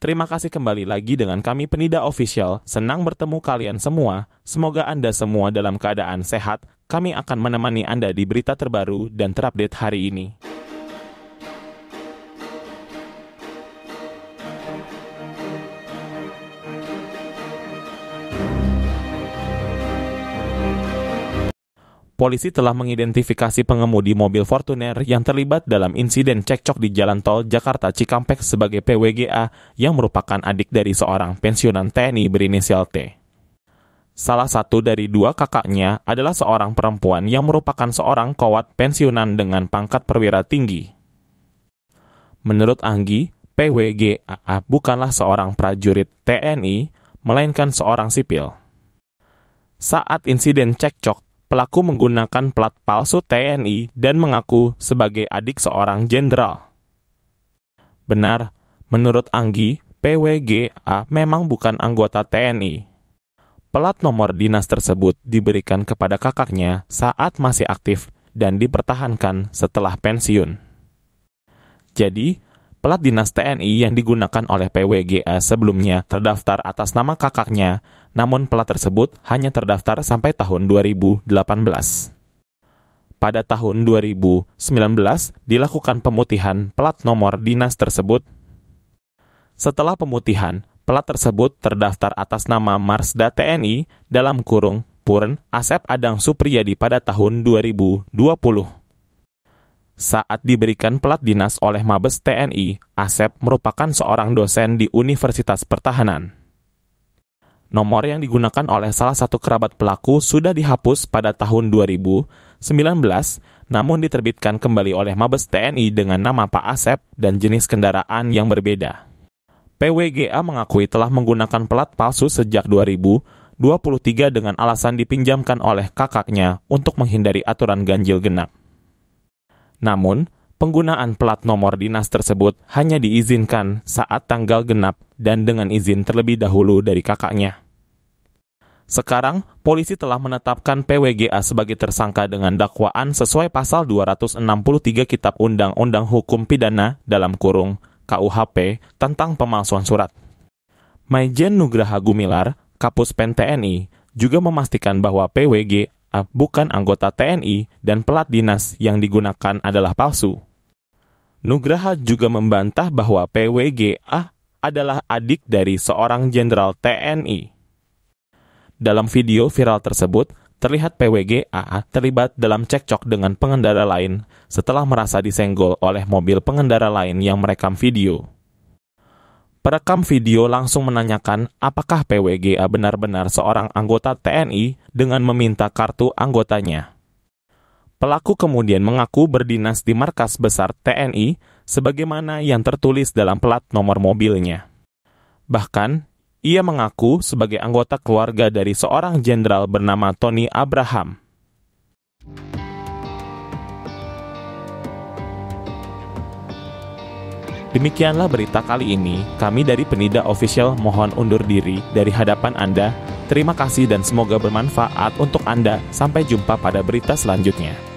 Terima kasih kembali lagi dengan kami Penida Official. Senang bertemu kalian semua. Semoga Anda semua dalam keadaan sehat. Kami akan menemani Anda di berita terbaru dan terupdate hari ini. Polisi telah mengidentifikasi pengemudi mobil Fortuner yang terlibat dalam insiden cekcok di jalan tol Jakarta Cikampek sebagai PWGA yang merupakan adik dari seorang pensiunan TNI berinisial T. Salah satu dari dua kakaknya adalah seorang perempuan yang merupakan seorang kawat pensiunan dengan pangkat perwira tinggi. Menurut Anggi, PWGA bukanlah seorang prajurit TNI, melainkan seorang sipil. Saat insiden cekcok, pelaku menggunakan plat palsu TNI dan mengaku sebagai adik seorang jenderal. Benar, menurut Anggi, PWGA memang bukan anggota TNI. Plat nomor dinas tersebut diberikan kepada kakaknya saat masih aktif dan dipertahankan setelah pensiun. Jadi, plat dinas TNI yang digunakan oleh PWGA sebelumnya terdaftar atas nama kakaknya namun plat tersebut hanya terdaftar sampai tahun 2018. Pada tahun 2019 dilakukan pemutihan plat nomor dinas tersebut. Setelah pemutihan, plat tersebut terdaftar atas nama Marsda TNI dalam kurung Purn Asep Adang Supriyadi pada tahun 2020. Saat diberikan plat dinas oleh Mabes TNI, Asep merupakan seorang dosen di Universitas Pertahanan. Nomor yang digunakan oleh salah satu kerabat pelaku sudah dihapus pada tahun 2019, namun diterbitkan kembali oleh Mabes TNI dengan nama Pak Asep dan jenis kendaraan yang berbeda. PWGA mengakui telah menggunakan plat palsu sejak 2023 dengan alasan dipinjamkan oleh kakaknya untuk menghindari aturan ganjil genap. Namun, penggunaan plat nomor dinas tersebut hanya diizinkan saat tanggal genap dan dengan izin terlebih dahulu dari kakaknya. Sekarang, polisi telah menetapkan PWGA sebagai tersangka dengan dakwaan sesuai pasal 263 Kitab Undang-Undang Hukum Pidana dalam kurung KUHP tentang pemalsuan surat. Maijen Nugraha Gumilar, Kapus Pen TNI, juga memastikan bahwa PWGA bukan anggota TNI dan pelat dinas yang digunakan adalah palsu. Nugraha juga membantah bahwa PWGA adalah adik dari seorang jenderal TNI. Dalam video viral tersebut, terlihat PWG AA terlibat dalam cekcok dengan pengendara lain setelah merasa disenggol oleh mobil pengendara lain yang merekam video. Perekam video langsung menanyakan apakah PWGA benar-benar seorang anggota TNI dengan meminta kartu anggotanya. Pelaku kemudian mengaku berdinas di markas besar TNI sebagaimana yang tertulis dalam plat nomor mobilnya. Bahkan, ia mengaku sebagai anggota keluarga dari seorang jenderal bernama Tony Abraham. Demikianlah berita kali ini. Kami dari Penida Official mohon undur diri dari hadapan Anda. Terima kasih dan semoga bermanfaat untuk Anda. Sampai jumpa pada berita selanjutnya.